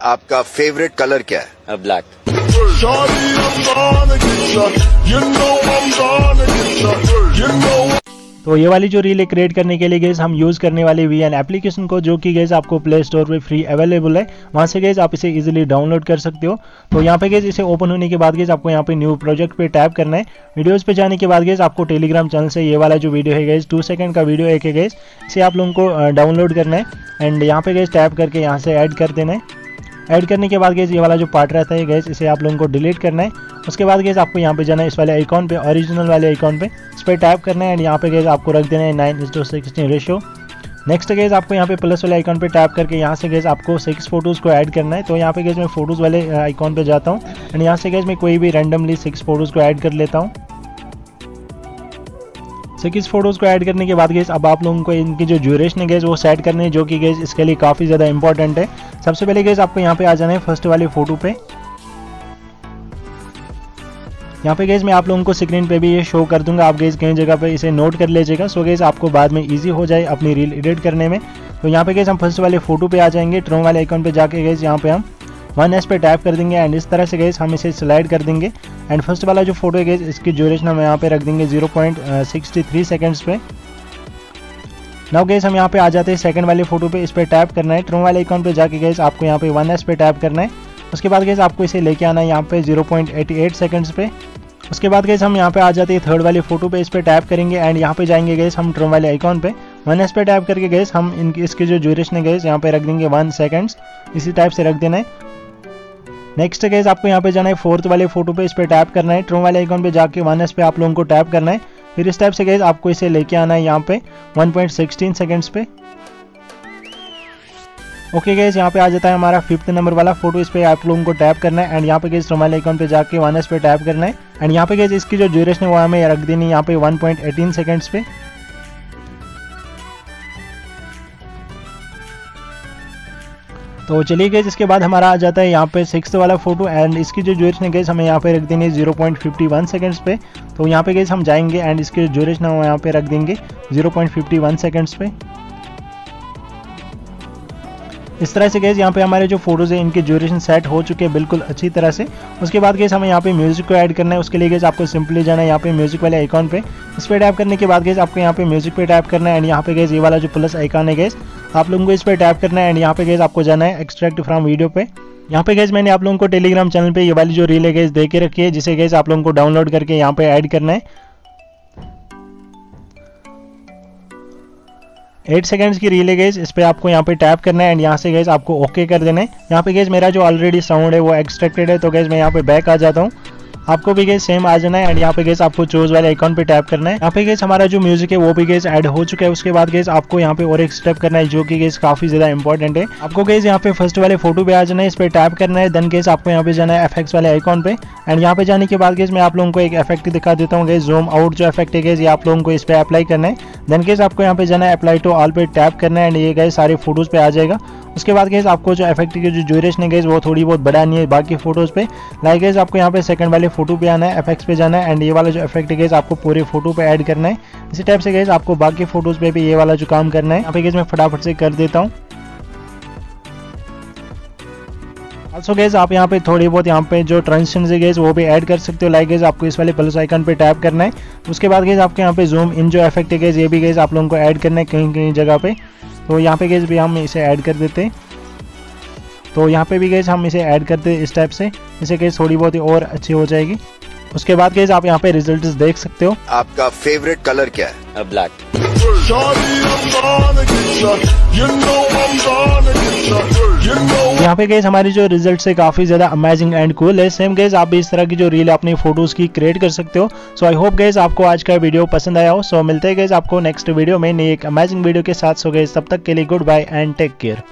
आपका favourite colour क्या है? ब्लैक तो ये वाली जो रील क्रिएट करने के लिए गैस हम यूज़ करने वाले वी एन एप्लीकेशन को जो कि गैस आपको प्ले स्टोर पे फ्री अवेलेबल है। वहाँ से गैस आप इसे इजीली डाउनलोड कर सकते हो। तो यहाँ पे गैस इसे ओपन होने के बाद गैस आपको यहाँ पे न्यू प्रोजेक्ट पे टैप करना है। वीडियोस पे जाने के बाद गैस आपको टेलीग्राम चैनल से ये वाला जो वीडियो है गैस टू सेकंड का वीडियो एक है गैस इसे आप लोगों को डाउनलोड करना है। एंड यहाँ पे गैस टैप करके यहाँ से ऐड कर देना है। ऐड करने के बाद गैस ये वाला जो पार्ट रहता है गैस इसे आप लोगों को डिलीट करना है। उसके बाद गैस आपको यहाँ पे जाना है इस वाले आइकॉन पे ओरिजिनल वाले आइकॉन पे। इस पर टैप करना है एंड यहाँ पे गैस आपको रख देना है nine is to sixteen ratio next guys आपको यहाँ पे प्लस वाले आइकॉन पे टैप करके यहाँ से गैस आपको सिक्स फ़ोटोज़ को ऐड करना है। तो यहाँ पे गैस मैं फ़ोटोज़ वाले आइकॉन पे जाता हूँ। एंड यहाँ से गैस मैं कोई भी रैंडमली सिक्स फ़ोटोज़ को ऐड कर लेता हूँ। सिक्स फ़ोटोज़ को ऐड करने के बाद गैस अब आप लोगों को इनकी जो ड्यूरेशन है गैस वो सेट करनी है, जो कि गैस इसके लिए काफ़ी ज़्यादा इंपॉर्टेंट है। सबसे पहले गैस आपको यहाँ पे आ जाना है फ़र्स्ट वाली फ़ोटो पे। यहाँ पे गैस मैं आप लोगों को स्क्रीन पे भी ये शो कर दूँगा। आप गैस कहीं जगह पे इसे नोट कर लीजिएगा। सो गैस आपको बाद में इजी हो जाए अपनी रील एडिट करने में। तो यहाँ पे गैस हम फ़र्स्ट वाले फ़ोटो पे आ जाएँगे। ट्रोंग वाले आइकॉन पे जाके गैस यहाँ पे हम वन एस पे टैप कर देंगे। एंड इस तरह से गैस हम इसे स्लाइड कर देंगे। एंड फ़र्स्ट वाला जो फ़ोटो है इसकी ड्यूरेशन हम यहाँ पे रख देंगे zero point sixty three seconds पे। नाउ गैस हम यहाँ पे आ जाते हैं सेकंड वाले फ़ोटो पे, इस पर टैप करना है। ट्रोंग वाले आइकॉन पे जाके गैस आपको यहाँ पे वन एस पे टैप करना है। उसके बाद गैस आपको इसे लेके आना है यहाँ पे 0.88 सेकंड्स पे। उसके बाद गैस हम यहाँ पे आ जाते हैं थर्ड वाले फ़ोटो पे, इस पर टैप करेंगे एंड यहाँ पे जाएँगे गैस हम ट्रोम वाले आइकॉन पे। वन एस पे टैप करके गैस हम इनकी इसकी जो ड्यूरेशन है गैस यहाँ पे रख देंगे वन सेकंड्स इसी टाइप से रख देना है। नेक्स्ट गैस आपको यहाँ पे जाना है फोर्थ वाले फ़ोटो पे, इस पर टैप करना है। ट्रोम वाले आइकॉन पे जाके वन एस पे आप लोगों को टैप करना है। फिर इस टाइप से गैस आपको इसे लेके आना है यहाँ पे 1.16 सेकंड्स पे। ओके गैस यहाँ पे आ जाता है हमारा फिफ्थ नंबर वाला फ़ोटो इस पे आप लोगों को टैप करना है। एंड यहाँ पे गैस रोमाइल आइकॉन पे जाके वन एस पे टैप करना है। एंड यहाँ पे गैस इसकी जो ड्यूरेशन है, वो हमें रख देनी यहाँ पे 1.18 सेकंड्स पे। तो चलिए गैस इसके बाद हमारा आ जाता है यहाँ पे सिक्स वाला फ़ोटो एंड इसकी जो ड्यूरेशन है हमें यहाँ पे रख है zero point fifty one seconds पे। तो यहाँ पे गैस हम जाएँगे एंड इसकी ड्यूरेशन हम यहाँ पे रख देंगे zero point fifty one seconds पे। इस तरह से गैस यहाँ पे हमारे जो फ़ोटोज़ है, इनके ड्यूरेशन सेट हो चुके हैं बिल्कुल अच्छी तरह से। उसके बाद गैस हमें यहाँ पे म्यूज़िक को ऐड करना है। उसके लिए गैस आपको सिंपली जाना है यहाँ पे म्यूज़िक वाले आइकॉन पे। इस पर टैप करने के बाद गैस आपको यहाँ पे म्यूज़िक पे टैप करना है एंड यहाँ पे गैस ये वाला जो प्लस आइकॉन है गैस आप लोगों को इस पर टैप करना है एंड यहाँ पे गैस आपको जाना है एक्सट्रैक्ट फ्रॉम वीडियो पे। यहाँ पे गैस मैंने आप लोगों को टेलीग्राम चैनल पे ये वाली जो रील है गैस दे के रखी है, जिसे गैस आप लोगों को डाउनलोड करके यहाँ पे ऐड करना है। एट सेकंड्स की रील है गैस इस पर आपको यहाँ पे टैप करना है एंड यहाँ से गैस आपको ओके कर देना है। यहाँ पे गैस मेरा जो ऑलरेडी साउंड है वो एक्सट्रैक्टेड है तो गैस मैं यहाँ पे बैक आ जाता हूँ। आपको भी गैस सेम आ जाना है एंड यहाँ पे गैस आपको चोज वाले आइकॉन पे टैप करना है। यहाँ पे गैस हमारा जो म्यूज़िक है वो भी गैस ऐड हो चुका है। उसके बाद गैस आपको यहाँ पे और एक स्टेप करना है जो कि गैस काफ़ी ज़्यादा इंपॉर्टेंट है। आपको गैस यहाँ पे फ़र्स्ट वाले फ़ोटो पे आ जाना है, इस पे टैप करना है देन गैस आपको यहाँ पे जाना है एफेक्ट्स वाले आइकॉन पे। एंड यहाँ पे जाने के बाद गैस मैं आप लोगों को एक इफ़ेक्ट दिखा देता हूँ गैस जूम आउट जो इफ़ेक्ट है गैस ये आप लोगों को इस पे अप्लाई करना है। देन गैस आपको यहाँ पे जाना है अप्लाई टू ऑल पे टैप करना है एंड ये गैस सारे फ़ोटोज़ पे आ जाएगा। उसके बाद गैस आपको जो इफ़ेक्ट की जो ड्यूरेशन है गैस वो थोड़ी बहुत बढ़ानी है बाकी फ़ोटोज़ पे। लाइक गैस आपको यहाँ पे सेकंड वाले फ़ोटो पे आना है इफेक्ट्स पे जाना है एंड ये वाला जो इफ़ेक्ट है आपको पूरे फ़ोटो पे ऐड करना है। इसी टाइप से गैस आपको बाकी फ़ोटोज़ पे भी ये वाला जो काम करना है, यहाँ पे गैस मैं फटाफट से कर देता हूँ। ऑल्सो गैस आप यहाँ पे थोड़ी बहुत यहाँ पे जो ट्रांजिशन है गैस वो भी ऐड कर सकते हो। लाइक गैस आपको इस वाले प्लस आइकन पे टैप करना है। उसके बाद गैस आपके यहाँ पे जूम इन जो इफ़ेक्ट है गैस ये भी गैस आप लोगों को ऐड करना है कहीं कहीं जगह पे। तो यहाँ पे गैस भी हम इसे ऐड कर देते हैं। तो यहाँ पे भी गैस हम इसे ऐड करते हैं इस टाइप से। इसे गैस थोड़ी बहुत ही और अच्छी हो जाएगी। उसके बाद गैस आप यहाँ पे रिज़ल्ट देख सकते हो। आपका फेवरेट कलर क्या है? ब्लैक यहाँ पे गैस हमारी जो रिज़ल्ट है काफ़ी ज़्यादा अमेजिंग एंड कूल है। सेम गैस आप भी इस तरह की जो रील अपनी फ़ोटोज़ की क्रिएट कर सकते हो। सो आई होप गैस आपको आज का वीडियो पसंद आया हो। सो so, मिलते हैं गैस आपको नेक्स्ट वीडियो में नई एक अमेजिंग वीडियो के साथ। सो गैस तब तक के लिए good bye and take care